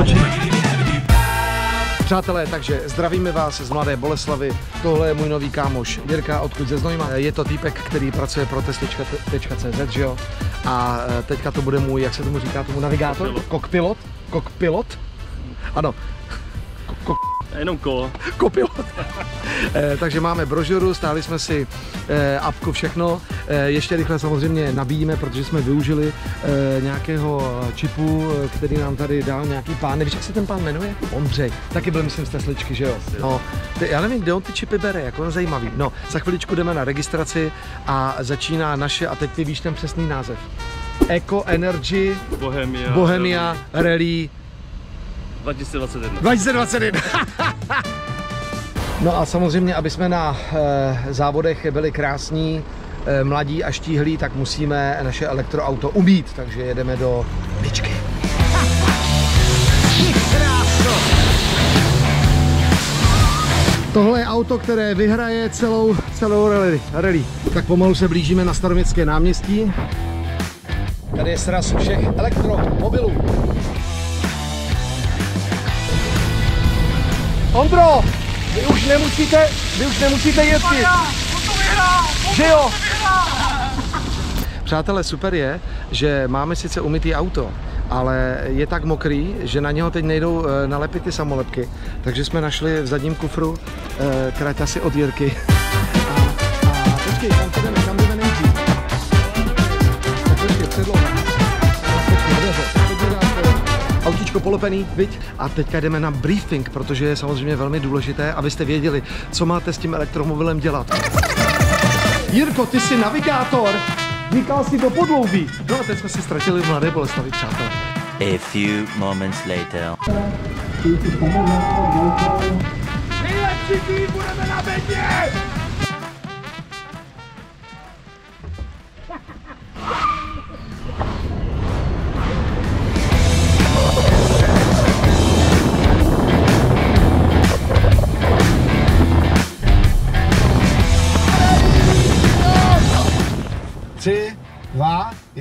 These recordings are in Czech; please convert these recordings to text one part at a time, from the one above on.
Točíme. Přátelé, takže zdravíme vás z Mladé Boleslavy. Tohle je můj nový kámoš Jirka, odkud ze Znojma. Je to týpek, který pracuje pro teslička.cz, že jo? A e, teďka to bude můj, jak se tomu říká, tomu navigátor? Kokpilot? Kokpilot? Ano. Jenom kolo. Kopilot. e, takže máme brožuru, stáli jsme si e, apku, všechno. E, ještě rychle samozřejmě nabíjíme, protože jsme využili e, nějakého čipu, který nám tady dal nějaký pán. Nevíš, jak se ten pán jmenuje? Ondřej. Taky byl, myslím, z Tesličky, že jo? No, ty, já nevím, kde on ty čipy bere, jako zajímavý. No, za chviličku jdeme na registraci a začíná naše, a teď ty víš ten přesný název. Eco Energy Bohemia, Bohemia Rally 2021. 2021. no a samozřejmě, aby jsme na e, závodech byli krásní, e, mladí a štíhlí, tak musíme naše elektroauto umít, takže jedeme do Ličky. Tohle je auto, které vyhraje celou, celou rally, rally. Tak pomalu se blížíme na staroměstské náměstí. Tady je sraz všech elektromobilů. Ondro, vy už nemusíte, vy už nemusíte jezdit. Že jo? Přátelé, super je, že máme sice umytý auto, ale je tak mokrý, že na něho teď nejdou eh, nalepit ty samolepky. Takže jsme našli v zadním kufru eh, kraťasy od Jirky. A, a počkej, tam jdeme, tam jdeme nejdřív. Tak počkej, předloha. Autíčko polopený, viď? A teďka jdeme na briefing, protože je samozřejmě velmi důležité, abyste věděli, co máte s tím elektromobilem dělat. Jirko, ty jsi navigátor! Vnikal si do podloubí. No a teď jsme si ztratili v Mladé Boleslavi, přátelé. A few moments later. Nejlepší tým budeme na bedně!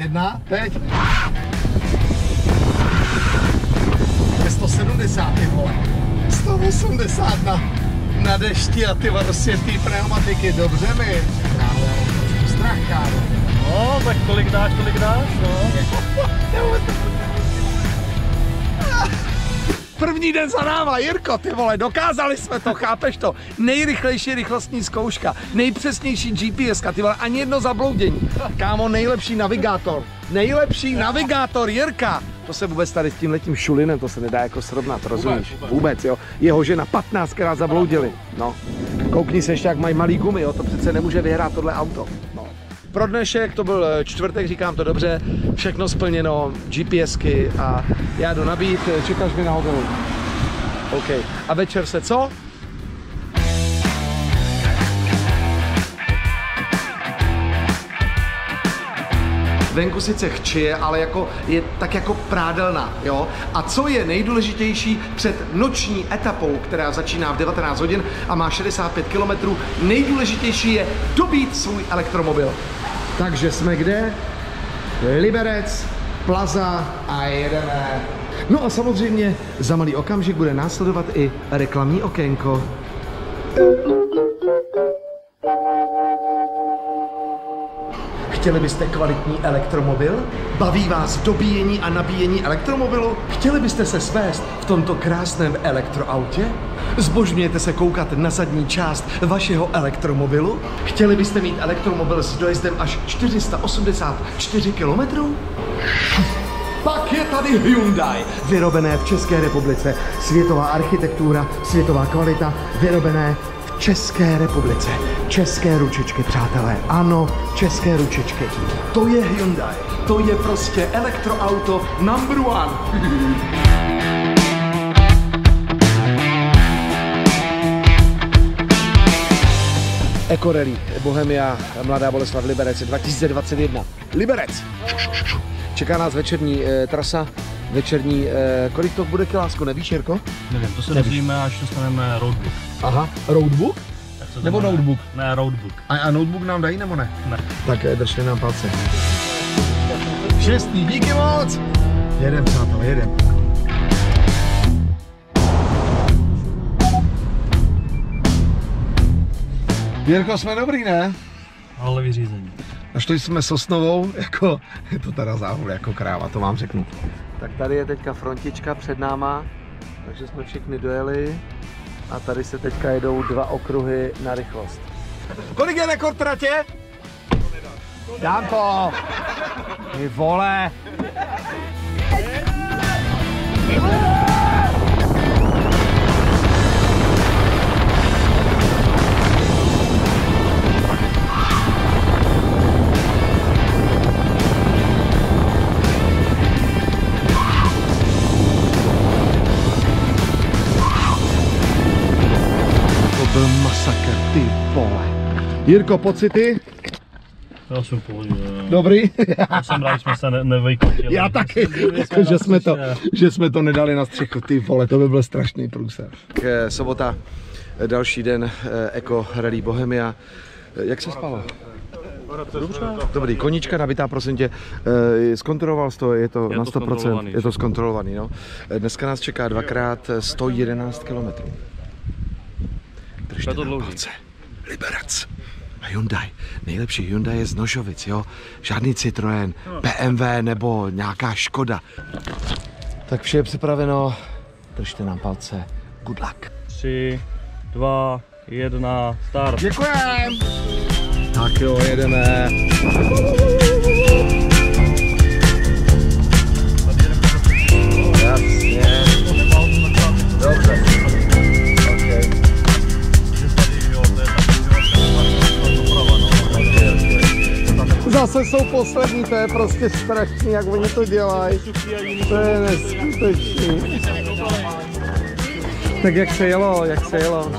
jedna, teď. 170, ty vole. 180 na, na dešti a ty vlastně ty pneumatiky, dobře mi. Strach, kámo. No, tak kolik dáš, kolik dáš, no. Jako, Já První den za náma, Jirko, ty vole, dokázali jsme to, chápeš to? Nejrychlejší rychlostní zkouška, nejpřesnější GPS, ty vole, ani jedno zabloudění. Kámo, nejlepší navigátor, nejlepší navigátor, Jirka. To se vůbec tady s tím letím šulinem, to se nedá jako srovnat, rozumíš? vůbec. Vůbec, jo. Jeho žena 15krát zabloudili, no. Koukni se ještě, jak mají malý gumy, jo, to přece nemůže vyhrát tohle auto. Pro dnešek to byl eh, čtvrtek, říkám to dobře, všechno splněno, GPSky a já jdu nabít, eh, čekáš mi na hotelu. OK. A večer se co? Venku sice chčije, ale jako je tak jako prádelná, jo? A co je nejdůležitější před noční etapou, která začíná v 19 hodin a má 65 km, nejdůležitější je dobít svůj elektromobil. Takže jsme kde? Liberec, Plaza a jedeme. No a samozřejmě za malý okamžik bude následovat i reklamní okénko. Chtěli byste kvalitní elektromobil? Baví vás dobíjení a nabíjení elektromobilu? Chtěli byste se svést v tomto krásném elektroautě? Zbožňujete se koukat na zadní část vašeho elektromobilu? Chtěli byste mít elektromobil s dojezdem až 484 km? Pak je tady Hyundai, vyrobené v České republice. Světová architektura, světová kvalita, vyrobené v České republice. České ručičky, přátelé. Ano, české ručičky. To je Hyundai. To je prostě elektroauto number one. Eco Rally, Bohemia, Mladá Boleslav, Liberec 2021. Liberec! Čeká nás večerní e, trasa, večerní, e, kolik to bude kilásko, nevíš Jirko? Nevím, to se dozvíme, až dostaneme roadbook. Aha, roadbook? Co nebo znamená? notebook. Ne, roadbook. A, a notebook nám dají nebo ne? Ne. Tak eh, držte nám palce. Šestý, díky moc! Jedem, přátelé, jedem. Jirko, jsme dobrý, ne? Ale vyřízení. Našli jsme Sosnovou, jako, je to teda záhul jako kráva, to vám řeknu. Tak tady je teďka frontička před náma, takže jsme všichni dojeli a tady se teďka jedou dva okruhy na rychlost. Kolik je rekord tratě? Dám to! Ty vole! Masakr, ty vole. Jirko, pocity? Já jsem pohodě. Dobrý? Já jsem rád, že jsme se ne, nevykotili. Já taky, jako, že, jsme to, že jsme to nedali na střechu, ty vole, to by byl strašný průser. K, sobota, eh, další den, eh, Eko Rally Bohemia. Eh, Jak se spalo? Dobrý, koníčka nabitá, prosím tě. Eh, Zkontroloval jsi to, je to Je na to 100%, zkontrolovaný, je to zkontrolovaný, no. Eh, Dneska nás čeká dvakrát eh, 111 km. Držte Je to dlouhý. palce. Liberac. A Hyundai. Nejlepší Hyundai je z Nožovic, jo? Žádný Citroën, BMW nebo nějaká Škoda. Tak vše je připraveno. Držte nám palce. Good luck. Tři, dva, jedna, start. Děkujem. Tak jo, jedeme. Zase jsou poslední, to je prostě strašný, jak oni to dělají. To je neskutečný. Tak jak se jelo, jak se jelo?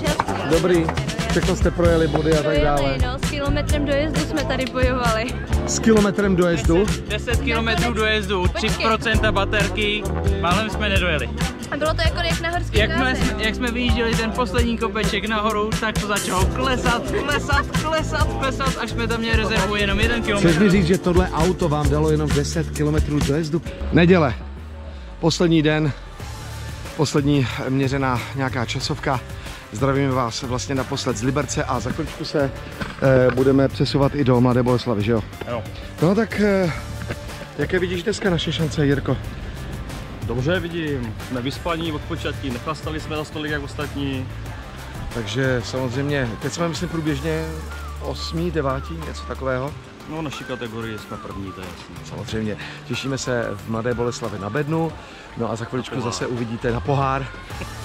Dobrý, všechno jste projeli body a tak dále. No, s kilometrem dojezdu jsme tady bojovali. S kilometrem dojezdu? 10 km dojezdu, 3% baterky, málem jsme nedojeli. A bylo to jako jak na horský Jak jsme, dráze. jak jsme vyjížděli ten poslední kopeček nahoru, tak to začalo klesat, klesat, klesat, klesat, až jsme tam měli rezervu jenom jeden Chceš kilometr. mi říct, že tohle auto vám dalo jenom 10 km dojezdu? Neděle. Poslední den, poslední měřená nějaká časovka. Zdravíme vás vlastně naposled z Liberce a za chvíličku se eh, budeme přesouvat i do Mladé Boleslavy, že jo? Jo. No tak, eh, jaké vidíš dneska naše šance, Jirko? Dobře vidím, jsme vyspaní, odpočatí, nechlastali jsme za stolik jak ostatní. Takže samozřejmě, teď jsme myslím průběžně 8, 9, něco takového. No naší kategorii jsme první, to je jasný. Samozřejmě. Těšíme se v Mladé Boleslavi na bednu. No a za chviličku zase uvidíte na pohár.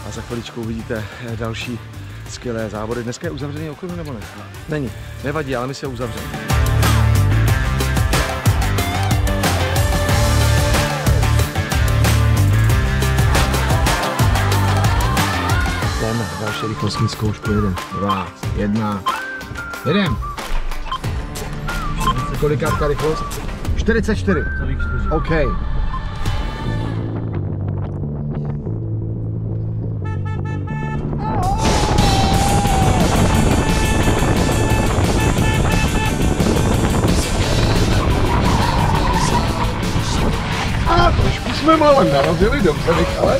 A za chviličku uvidíte eh, další skvělé závody. Dneska je uzavřený okruh nebo ne? Není. Nevadí, ale my se uzavřeme. Další rychlostní zkoušku, jeden, dva, jedna, jedem. Kolikátka rychlost? 44. Celých čtyři. OK. Jsme malem narazili, dobře Michale.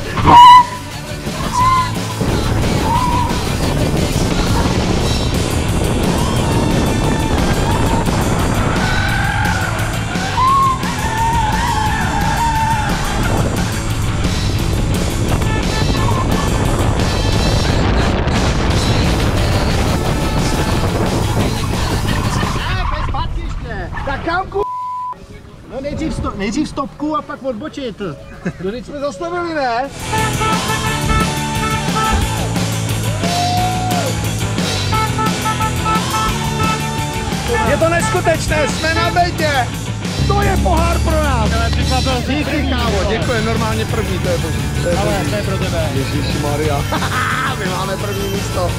Nejdřív, sto, nejdřív stopku a pak odbočit. No teď jsme zastavili, ne? Je to neskutečné, jsme na bedě! To je pohár pro nás! Díky, kámo, děkuji, normálně první, to je boží. To je, boží. to je pro tebe. Ježíši Maria. My máme první místo.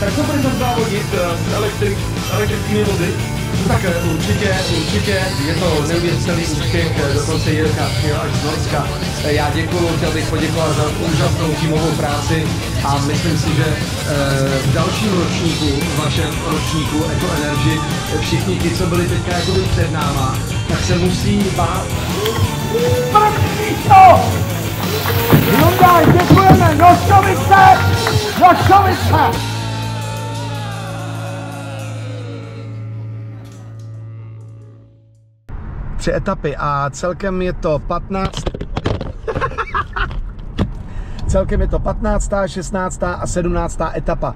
Tak to bude závodit z elektrik, elektrickými vody. Tak určitě, určitě, je to neuvěřitelný úspěch, dokonce Jirka přijel až z Norska. Já děkuji, chtěl bych poděkovat za úžasnou týmovou práci a myslím si, že eh, v dalším ročníku, v vašem ročníku Eco Energy, všichni ti, co byli teďka jakoby před náma, tak se musí bát. Hyundai, děkujeme, Noškovice! Noškovice! Tři etapy a celkem je to 15. celkem je to 15., 16. a 17. etapa.